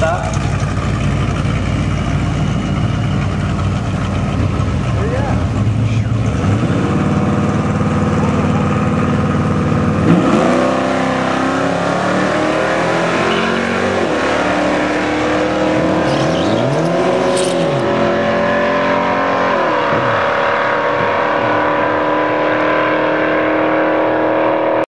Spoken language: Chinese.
对。